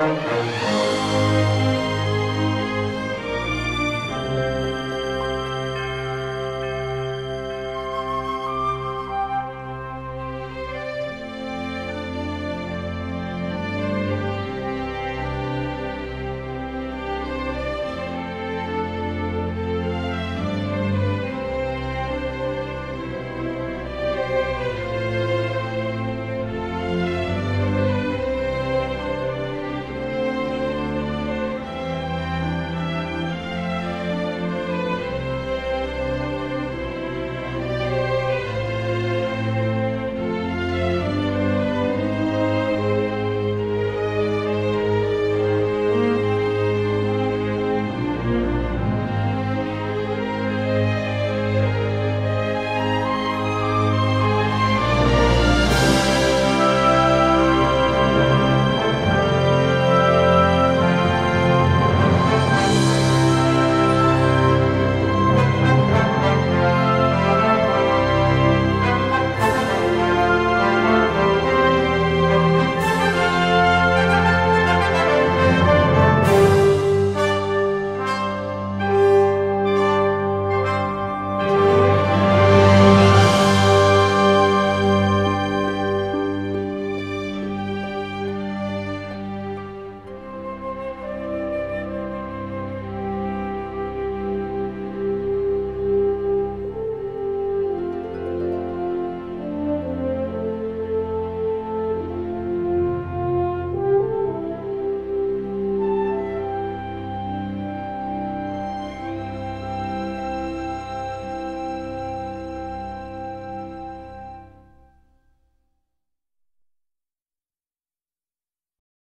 Música